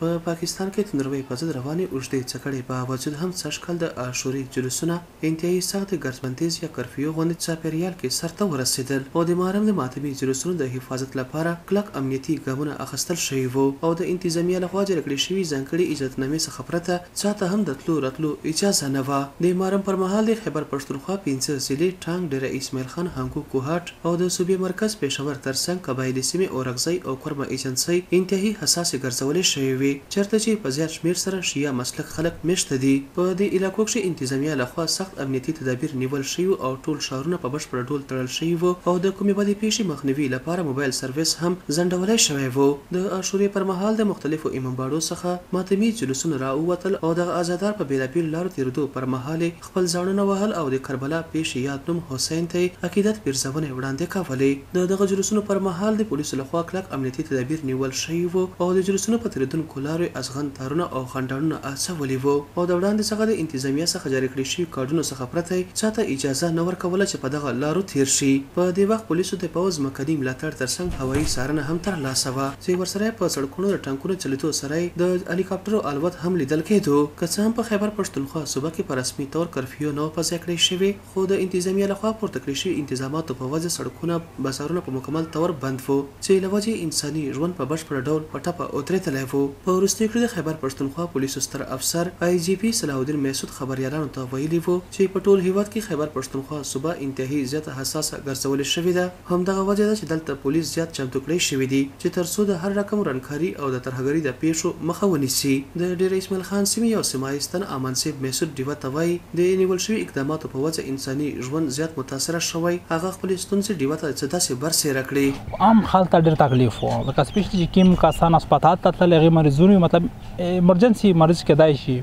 په پاکستان کې تندروۍ په ضد روانې اوږدې څکړې با وجود هم سږ کال د عاشوري جلوسونه انتهايي سخت د ګردبندیز یا کرفیو غوندې چاپېریال کې سر ته ورسېدل او د محرم د ماتمي جلوسونو د حفاظت لپاره کلک امنیتي ګامونه اخستل شوي وو او د انتظامیه له خوا جاري کړې شوي ځانکړي اجازت نامې څخه پرته چا ته هم د تلو راتلو اجازه نه وه د محرم پر مهال د خېبر پښتونخوا پنځه ضلعې ټانګ ډېره اسماعیل خان هنګو کوهاټ او د صوبې مرکز پېښور تر څنګ قبایلي سیمې اورکزۍ او کورمه ایجنسۍ انتهايي حساسې ګرځولې شوې وې چرته چې په زیات شمېر سره شیعه مسلک خلک مېشته دي. په دې علاقو کښې انتظامیه له خوا سخت امنیتي تدابیر نیول شوي او ټول ښارونه په بشپړ ډول تړل شوي وو او د کومې بدې پېښې مخنیوي لپاره موبایل سروس هم ځنډولی شوی وو. د عاشورې پر مهال د مختلفو امامباړو څخه ماتمي جلوسونه را ووتل او دغه عزادار په بېلابېلو لارو تېرېدو پر مهال ئې خپل ځانونه وهل او د کربلا پېښې یاد نوم حسین ته یې عقیدت پېرزونې وړاندې کولې. د دغه جلوسونو پر مهال د پولیسو له خوا کلک امنیتي تدابیر نیول شوي وو او د جلوسونو په تېرېدونکو لارو یې ازغن تارونه او خنډاڼونه اچولي وو او د وړاندې څخه د انتظامیه څخه جاري کړې شوي کارډونو څخه پرته یې چا ته اجازه نه ورکوله چې په دغه لارو تېر شي. په دې وخت پولیسو د پوځ ځمکني ملاتړ ترڅنګ هوایي څارنه هم ترلاسه وه. چې ورسره يې په سړکونو د ټانکونو چلېدو سره يې د هليکاپټرو الوت هم ليدل کېدو. که څه هم په خيبر پښتونخوا صوبه کې په رسمي طور کرفيو نه وه په ځای کړی شوې خو د انتظاميه له خوا پورته کړی شوي انتظاماتو په وجه سړکونه بازارونه په مکمل طور بند وو چې له وجې انساني ژوند په بشپړ ډول په ټپه ودرېدلی وو. په وروستيو کې د خيبر پښتونخوا پوليسو ستر افسر آی جي پي صلاح الدين محسود خبريالانو ته ويلي وو چې په ټول هېواد کې خيبر پښتونخوا صوبه انتهايي زياته حساسه ګرځولې شوې ده. همدغه وجه ده چې دلته پولیس زیات چمتو کړی شوي دي چې تر څو د هر رقم ورانکاري او د ترهګري د پېښو مخه ونیسي. د ډېره اسماعیل خان سیمې یو سیمهاییز تن آمن صیب میسود ډیوه ته وايي، د نیول شوي اقداماتو په وجه انساني ژوند زیات متاثره شوی، هغه خپلې ستونزې ډیوه ته څه داسې بر سېره کړې. عام خلک ته ډېر تکلیف و، لکه سپیشلي چې کیم کسان هسپتال ته تلل هغې مریضونو مطلب ایمرجنسي مریض کېدای شي،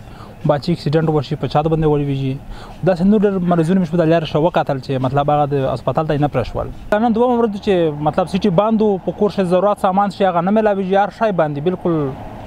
باچی اکسیډنټ وشي په چات باندې ولويږي دا څنګه ډېر مرزونه مشو د لار شو وکتل چې مطلب هغه د هسپتال ته نه پرشول نن دوه مرز چې مطلب سيټي باندو په کور شه ضرورت سامان شي هغه نه ملاوي یار شای باندې بالکل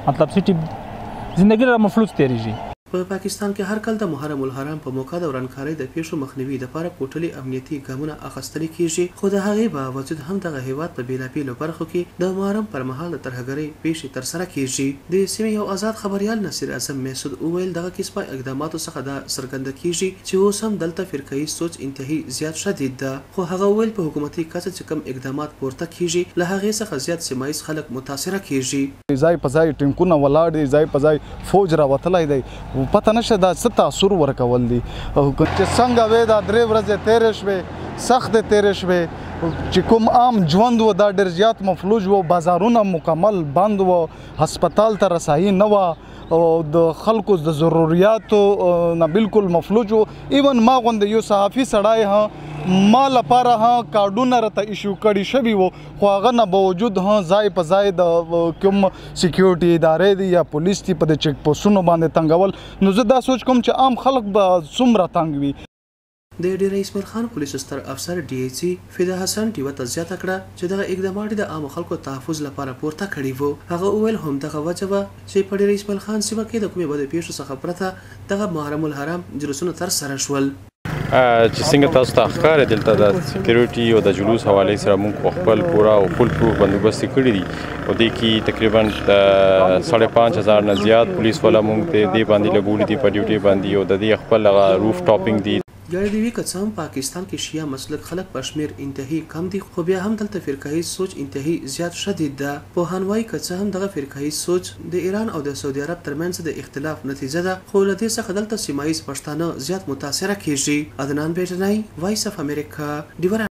مطلب سيټي زندگی را مفلوس تیریږي په پاکستان کې هر کال د محرم الحرام په موقع د ورانکارۍ د پېښو مخنیوي لپاره کوټلي امنیتي ګامونه اخستل کېږي، خو د هغې باوجود هم دغه هېواد په بېلابېلو برخو کې د محرم پر مهال د ترهګرۍ پېښې ترسره کېږي. د سیمې یو ازاد خبریال نصیر اعظم محسود وویل، دغه کیسپه اقداماتو څخه دا څرګنده کیږي چې اوس هم دلته فرقه ییز سوچ انتهایی زیات شدید ده خو هغه وویل په حکومتي کچه چې کوم اقدامات پورته کیږي له هغې څخه زیات سیمه ییز خلک متاثره کیږي. ځای په ځای ټینکونه ولاړ دي، ځای په ځای فوج راوتلی دی، پته نشته دا څه تاثر ورکول دي چې څنګه وې دا درې ورځې تیرې شوې سخت تیرې شوې چې کوم عام ژوند و دا ډیر زیات مفلوج و بازارونه مکمل بند و هسپتال ته رسایي نه و او د خلکو د ضرورتو نه بالکل مفلوج و ایون ما غوند یو صحافي سړای ها ما لپاره ها کارډونه رته ایشو کړی شوی وو خو هغه نه باوجود هم ځای په ځای د کوم سکیورټي ادارې دي یا پولیس دي په د چیک پوسټونو باندې تنګول نو زه دا سوچ کوم چې عام خلک به څومره تنګ وي د ډیره اسمل خان پولیسو ستر افسر ډي ایچ سي فدا حسن ډیوه ته زیاته کړه چې دغه اقدامات یې د عامو خلکو تحفظ لپاره پورته کړي وو هغه وویل همدغه وجه وه چې په ډیره اسمل خان سیمه کې د کومې بدو پیښو څخه پرته دغه محرم الحرام جلوسونه ترسره شول. چې څنګه تاسو ته ښکار دلته د سکیورټي او د جلوس حواله سره موږ خپل پورا او فل پروف بندوبست کړی دی او د کی تقریبا 5500 نه زیات پولیس ولا موږ ته دی باندې لګولې دی په ډیوټي باندې او د دې خپل روف ټاپینګ دی ګڼې دي وي که څه هم پاکستان کې شیعه مسلک خلک په شمېر انتهايي کم دي خو بیا هم دلته فرقه ییز سوچ انتهايي زیات شدید ده پوهان وايي که څه هم دغه فرقه ییز سوچ د ایران او د سعودي عرب ترمنځ د اختلاف نتیجه ده، خو له دې څخه دلته سیمه ییز پښتانه زیات متاثره کېږي. عدنان بېټنی، وایس اف امریکا، ډیورنډ.